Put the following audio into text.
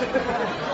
much.